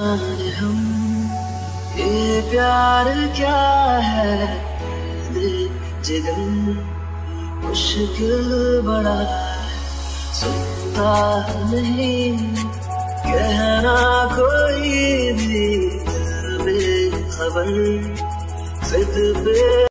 हम, ये प्यार क्या है? जिगन मुश्किल बड़ा सुनता नहीं, कहना कोई भी खबर सिद्ध पे